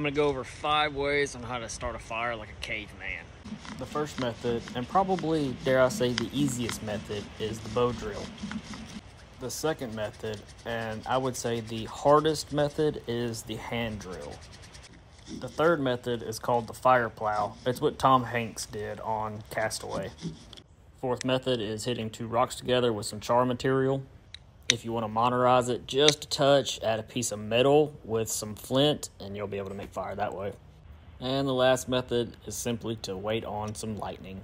I'm gonna go over five ways on how to start a fire like a caveman. The first method, and probably, dare I say, the easiest method, is the bow drill. The second method, and I would say the hardest method, is the hand drill. The third method is called the fire plow. It's what Tom Hanks did on Castaway. Fourth method is hitting two rocks together with some char material. If you want to monterize it just a touch, add a piece of metal with some flint and you'll be able to make fire that way. And the last method is simply to wait on some lightning.